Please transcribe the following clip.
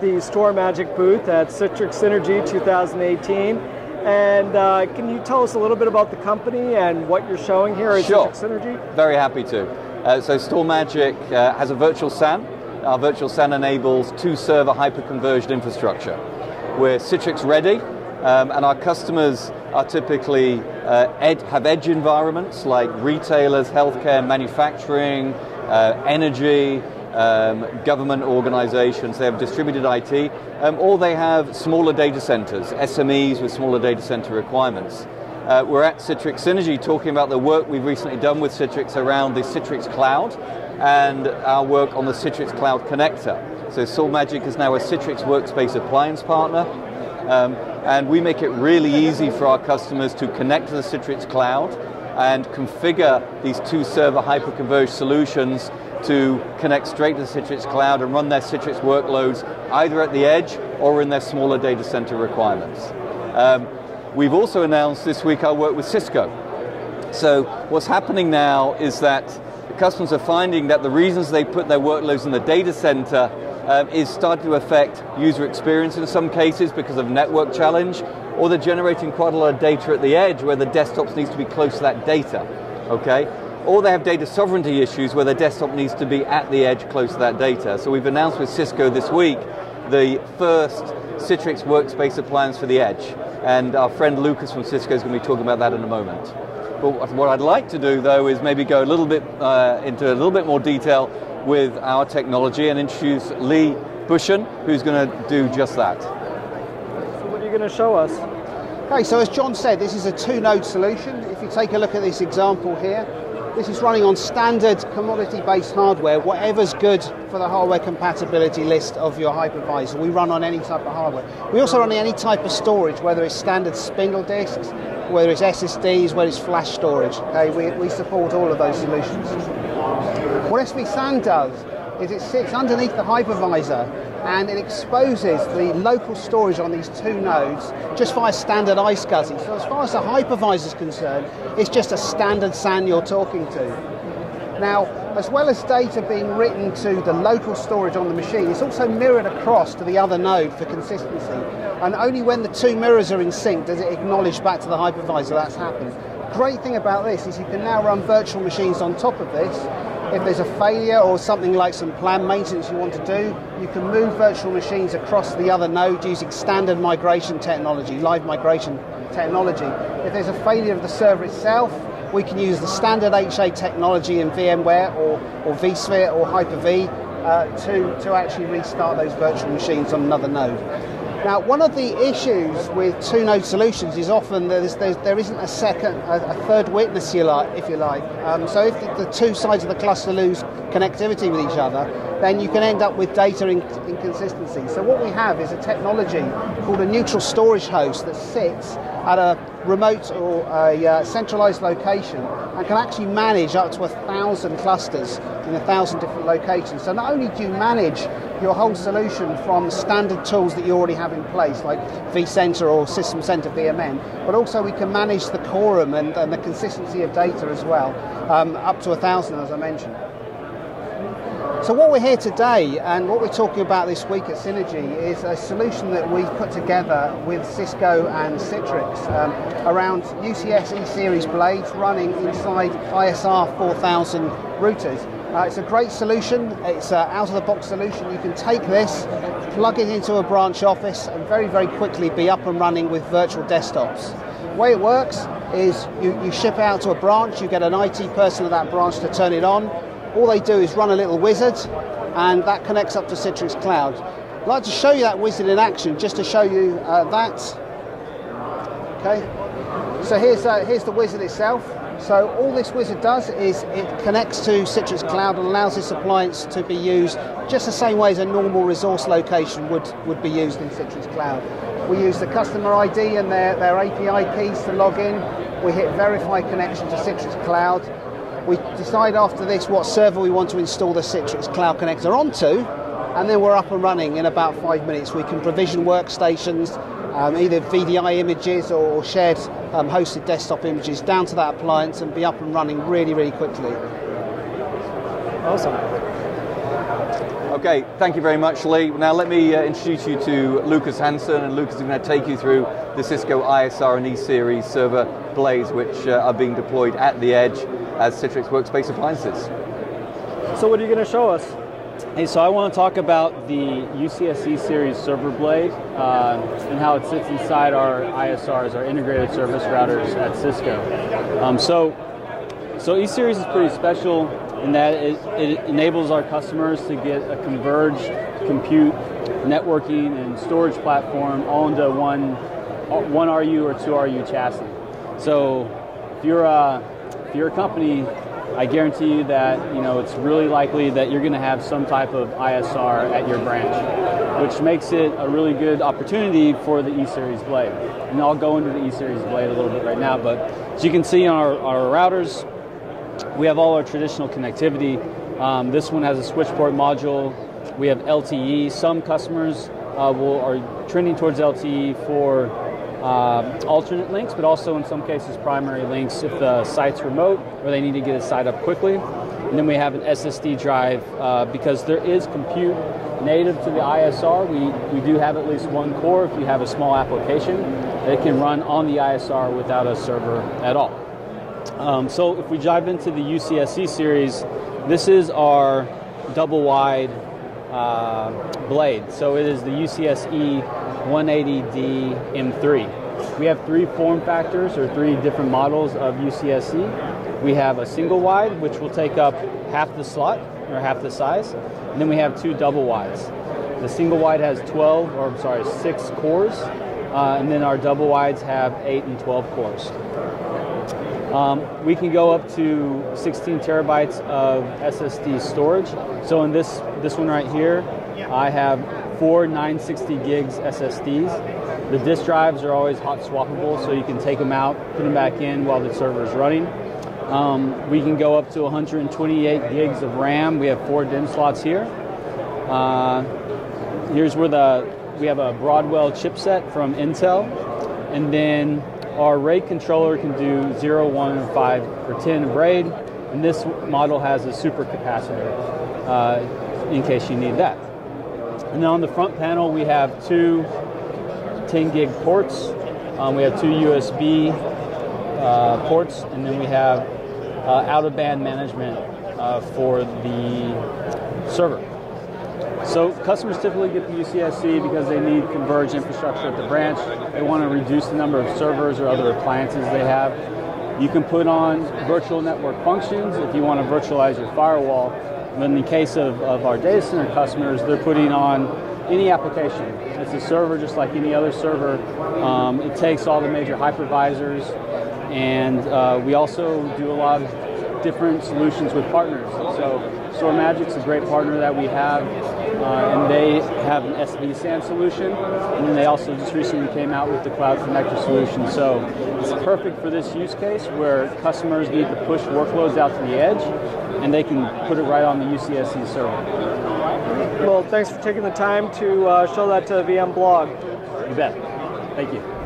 at the StorMagic booth at Citrix Synergy 2018. And uh, can you tell us a little bit about the company and what you're showing here at sure. Citrix Synergy? Very happy to. Uh, so StorMagic uh, has a virtual SAN. Our virtual SAN enables two server hyper-converged infrastructure. We're Citrix ready, um, and our customers are typically uh, ed have edge environments like retailers, healthcare, manufacturing, uh, energy, um, government organizations, they have distributed IT, um, or they have smaller data centers, SMEs with smaller data center requirements. Uh, we're at Citrix Synergy talking about the work we've recently done with Citrix around the Citrix Cloud and our work on the Citrix Cloud Connector. So StorMagic is now a Citrix Workspace appliance partner, um, and we make it really easy for our customers to connect to the Citrix Cloud and configure these two server hyperconverged solutions to connect straight to the Citrix Cloud and run their Citrix workloads either at the edge or in their smaller data center requirements. Um, we've also announced this week our work with Cisco. So what's happening now is that the customers are finding that the reasons they put their workloads in the data center um, is starting to affect user experience in some cases because of network challenge, or they're generating quite a lot of data at the edge where the desktops needs to be close to that data, okay? Or they have data sovereignty issues where the desktop needs to be at the edge close to that data. So we've announced with Cisco this week the first Citrix workspace appliance for the edge. And our friend Lucas from Cisco is going to be talking about that in a moment. But what I'd like to do though is maybe go a little bit uh, into a little bit more detail with our technology and introduce Lee Bushen, who's going to do just that. So what are you going to show us? Okay, so as John said, this is a two-node solution. If you take a look at this example here, this is running on standard commodity-based hardware, whatever's good for the hardware compatibility list of your hypervisor. We run on any type of hardware. We also run on any type of storage, whether it's standard spindle disks, whether it's SSDs, whether it's flash storage. Okay, we, we support all of those solutions. What SVSAN does is it sits underneath the hypervisor and it exposes the local storage on these two nodes just via standard iSCSI. So as far as the hypervisor is concerned, it's just a standard SAN you're talking to. Now, as well as data being written to the local storage on the machine, it's also mirrored across to the other node for consistency. And only when the two mirrors are in sync does it acknowledge back to the hypervisor that's happened. Great thing about this is you can now run virtual machines on top of this if there's a failure or something like some planned maintenance you want to do, you can move virtual machines across the other node using standard migration technology, live migration technology. If there's a failure of the server itself, we can use the standard HA technology in VMware or, or vSphere or Hyper-V uh, to, to actually restart those virtual machines on another node. Now, one of the issues with two-node solutions is often there's, there's, there isn't a second, a, a, third witness, you like, if you like. Um, so if the, the, two sides of the cluster lose connectivity with each other, then you can end up with data in, inconsistency. So what we have is a technology called a neutral storage host that sits at a remote or a uh, centralized location and can actually manage up to a thousand clusters in a thousand different locations. So not only do you manage your whole solution from standard tools that you already have in place, like vCenter or System Center VMM, but also we can manage the quorum and, and the consistency of data as well, um, up to a thousand, as I mentioned. So what we're here today and what we're talking about this week at Synergy is a solution that we've put together with Cisco and Citrix um, around UCS E-Series blades running inside ISR 4000 routers. Uh, it's a great solution. It's an out-of-the-box solution. You can take this, plug it into a branch office, and very, very quickly be up and running with virtual desktops. The way it works is you, you ship out to a branch, you get an IT person at that branch to turn it on. All they do is run a little wizard, and that connects up to Citrix Cloud. I'd like to show you that wizard in action, just to show you uh, that. Okay, so here's, uh, here's the wizard itself. So all this wizard does is it connects to Citrix Cloud and allows this appliance to be used just the same way as a normal resource location would, would be used in Citrix Cloud. We use the customer ID and their, their API keys to log in. We hit verify connection to Citrix Cloud. We decide after this what server we want to install the Citrix Cloud connector onto, and then we're up and running in about five minutes. We can provision workstations, um, either VDI images or shared um, hosted desktop images down to that appliance and be up and running really, really quickly. Awesome. Okay, thank you very much, Lee. Now let me uh, introduce you to Lucas Hanson, and Lucas is going to take you through the Cisco ISR and E-Series server blades, which uh, are being deployed at the edge as Citrix workspace appliances. So what are you going to show us? Hey, so I want to talk about the UCSE series server blade uh, and how it sits inside our ISRs, our integrated service routers at Cisco. Um, so, so E-series is pretty special in that it, it enables our customers to get a converged compute, networking, and storage platform all into one, one RU or two RU chassis. So, if you're a, if you're a company I guarantee you that you know it's really likely that you're going to have some type of ISR at your branch, which makes it a really good opportunity for the E-Series blade. And I'll go into the E-Series blade a little bit right now, but as you can see on our, our routers, we have all our traditional connectivity. Um, this one has a switch port module. We have LTE. Some customers uh, will, are trending towards LTE for uh, alternate links, but also in some cases primary links if the site's remote or they need to get a site up quickly. And then we have an SSD drive uh, because there is compute native to the ISR. We, we do have at least one core if you have a small application that can run on the ISR without a server at all. Um, so if we dive into the UCSE series, this is our double wide uh, blade. So it is the UCSE 180D M3. We have three form factors or three different models of UCSE. We have a single wide, which will take up half the slot or half the size, and then we have two double wides. The single wide has 12, or I'm sorry, six cores, uh, and then our double wides have 8 and 12 cores. Um, we can go up to 16 terabytes of SSD storage. So in this this one right here, I have four 960 gigs SSDs. The disk drives are always hot swappable, so you can take them out, put them back in while the server is running. Um, we can go up to 128 gigs of RAM. We have four DIMM slots here. Uh, here's where the we have a Broadwell chipset from Intel, and then our RAID controller can do 0, 1, or 5, or 10 RAID, and this model has a super capacitor uh, in case you need that. And then on the front panel, we have two 10 gig ports. Um, we have two USB uh, ports, and then we have uh, out of band management uh, for the server. So customers typically get the UCSE because they need converged infrastructure at the branch. They want to reduce the number of servers or other appliances they have. You can put on virtual network functions if you want to virtualize your firewall. But in the case of, of our data center customers, they're putting on any application. It's a server just like any other server. Um, it takes all the major hypervisors, and uh, we also do a lot of different solutions with partners. So StorMagic's a great partner that we have, uh, and they have an SVSAN solution, and then they also just recently came out with the Cloud Connector solution. So it's perfect for this use case where customers need to push workloads out to the edge, and they can put it right on the UCSE server. Well, thanks for taking the time to uh, show that to VMblog. You bet. Thank you.